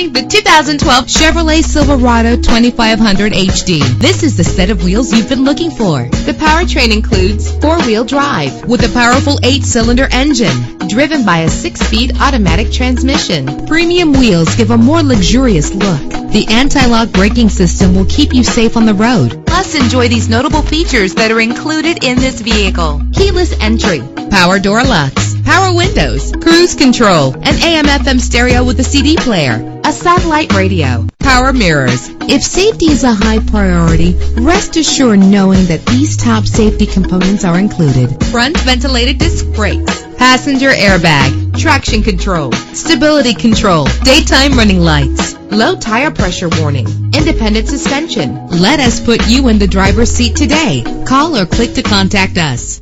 Introducing the 2012 Chevrolet Silverado 2500 HD. This is the set of wheels you've been looking for. The powertrain includes four-wheel drive with a powerful eight-cylinder engine driven by a six-speed automatic transmission. Premium wheels give a more luxurious look. The anti-lock braking system will keep you safe on the road. Plus, enjoy these notable features that are included in this vehicle. Keyless entry, power door locks, power windows, cruise control, an AM FM stereo with a CD player, a satellite radio, power mirrors. If safety is a high priority, rest assured knowing that these top safety components are included. Front ventilated disc brakes, passenger airbag, traction control, stability control, daytime running lights, low tire pressure warning, independent suspension. Let us put you in the driver's seat today. Call or click to contact us.